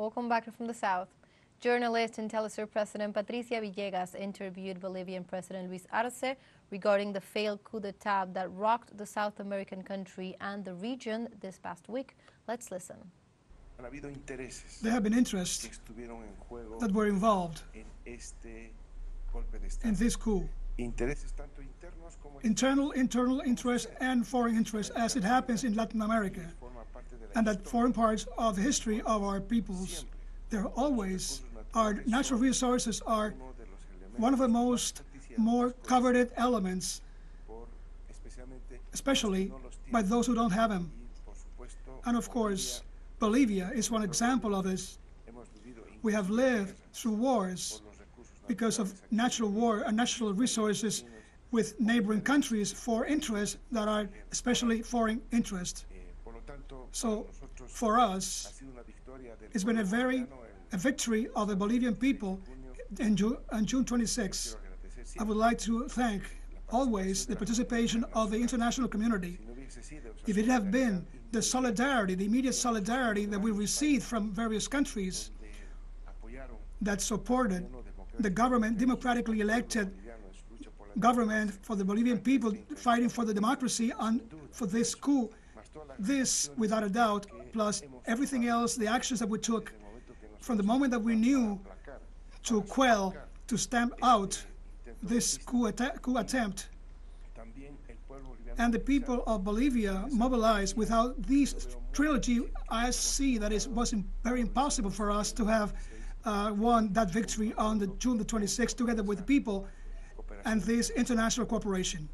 Welcome back from the South. Journalist and Telesur President Patricia Villegas interviewed Bolivian President Luis Arce regarding the failed coup d'etat that rocked the South American country and the region this past week. Let's listen. There have been interests that were involved in this coup. Internal, internal interests and foreign interests as it happens in Latin America and that foreign parts of the history of our peoples. There always our natural resources are one of the most more coveted elements, especially by those who don't have them. And of course, Bolivia is one example of this. We have lived through wars because of natural war and natural resources with neighboring countries for interests that are especially foreign interests. So for us, it's been a very a victory of the Bolivian people in June, on June 26. I would like to thank always the participation of the international community. If it had been the solidarity, the immediate solidarity that we received from various countries that supported the government, democratically elected government for the Bolivian people fighting for the democracy and for this coup, this, without a doubt, plus everything else, the actions that we took from the moment that we knew to quell, to stamp out this coup, att coup attempt, and the people of Bolivia mobilized without this trilogy, I see that it was very impossible for us to have uh, won that victory on the June the 26th together with the people and this international cooperation.